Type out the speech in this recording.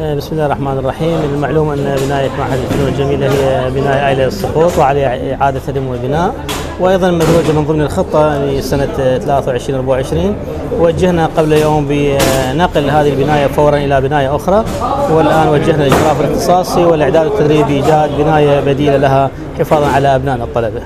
آه، بسم الله الرحمن الرحيم. المعلوم أن بناية معهد الفنون الجميلة هي بناية عائلة للسقوط وعليها إعادة هدم وبناء وأيضا مدروجة من ضمن الخطة لسنة 23 24 وجهنا قبل يوم بنقل هذه البناية فورا إلى بناية أخرى. والآن وجهنا الإشراف الاختصاصي والإعداد التدريبي بإيجاد بناية بديلة لها حفاظا على أبنائنا الطلبة.